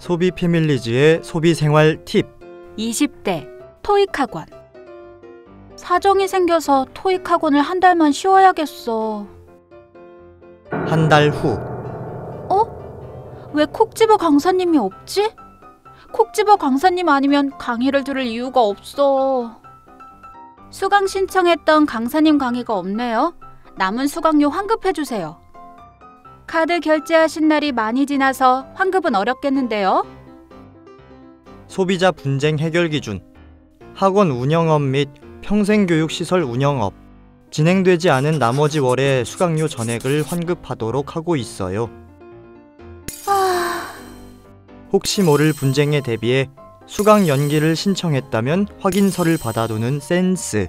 소비 패밀리즈의 소비 생활 팁. 20대 토익 학원. 사정이 생겨서 토익 학원을 한 달만 쉬어야겠어. 한 달 후. 왜콕 집어 강사님이 없지? 콕 집어 강사님 아니면 강의를 들을 이유가 없어. 수강 신청했던 강사님 강의가 없네요. 남은 수강료 환급해 주세요. 카드 결제하신 날이 많이 지나서 환급은 어렵겠는데요. 소비자 분쟁 해결 기준. 학원 운영업 및 평생교육시설 운영업. 진행되지 않은 나머지 월의 수강료 전액을 환급하도록 하고 있어요. 아, 혹시 모를 분쟁에 대비해 수강 연기를 신청했다면 확인서를 받아두는 센스.